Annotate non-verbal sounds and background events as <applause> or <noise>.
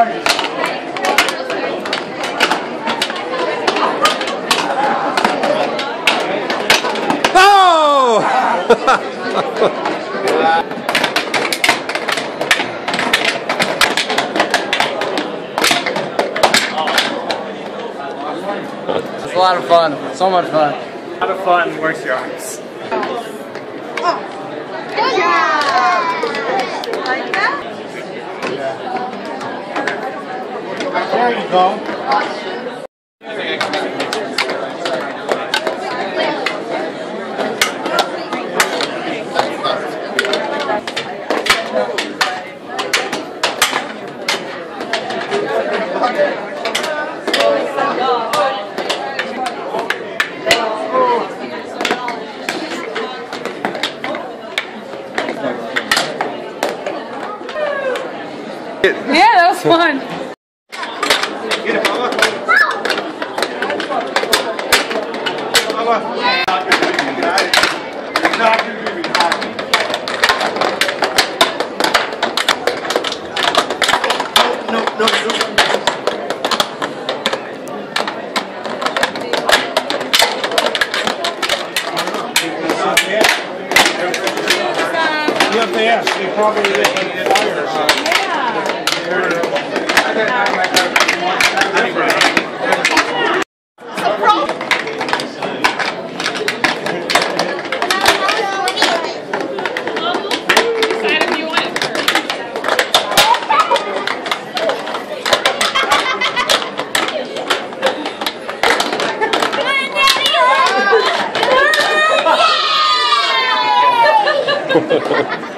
Oh! <laughs> It's a lot of fun. So much fun. A lot of fun. Works your arms. Oh. Good job! There you go. Yeah, that was fun. Mama. Not gonna be happy. No, no, no. You have to ask, they probably did fire or ハハハハ。